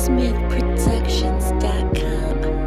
smithprotections.com.